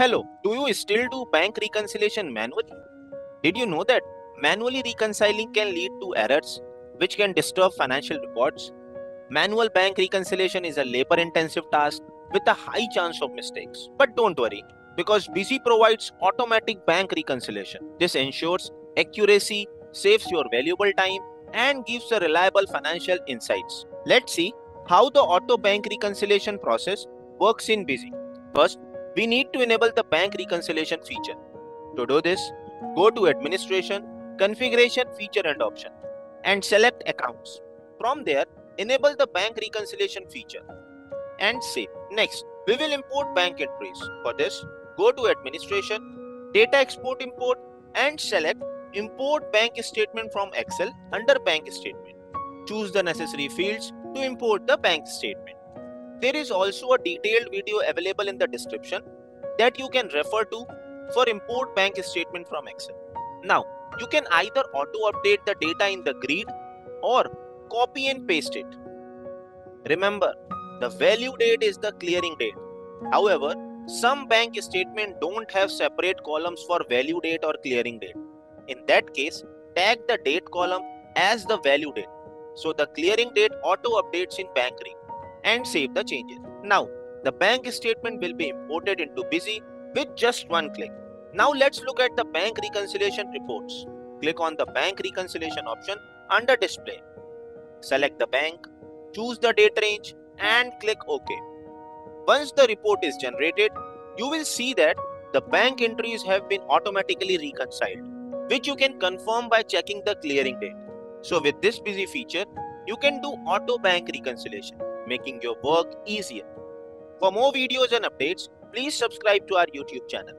Hello, do you still do bank reconciliation manually? Did you know that manually reconciling can lead to errors which can disturb financial records? Manual bank reconciliation is a labor intensive task with a high chance of mistakes. But don't worry, because Busy provides automatic bank reconciliation. This ensures accuracy, saves your valuable time, and gives a reliable financial insights. Let's see how the auto bank reconciliation process works in Busy. First, we need to enable the bank reconciliation feature. To do this, go to Administration, Configuration Feature and Option, and select Accounts. From there, enable the bank reconciliation feature and save. Next, we will import bank entries. For this, go to Administration, Data Export Import, and select Import Bank Statement from Excel under Bank Statement. Choose the necessary fields to import the bank statement. There is also a detailed video available in the description that you can refer to for import bank statement from Excel. Now, you can either auto update the data in the grid or copy and paste it. Remember, the value date is the clearing date. However, some bank statement don't have separate columns for value date or clearing date. In that case, tag the date column as the value date. So the clearing date auto updates in Bankery and save the changes. Now, the bank statement will be imported into Busy with just one click. Now let's look at the bank reconciliation reports. Click on the bank reconciliation option under display. Select the bank, choose the date range and click OK. Once the report is generated, you will see that the bank entries have been automatically reconciled, which you can confirm by checking the clearing date. So with this busy feature, you can do auto bank reconciliation making your work easier. For more videos and updates, please subscribe to our YouTube channel.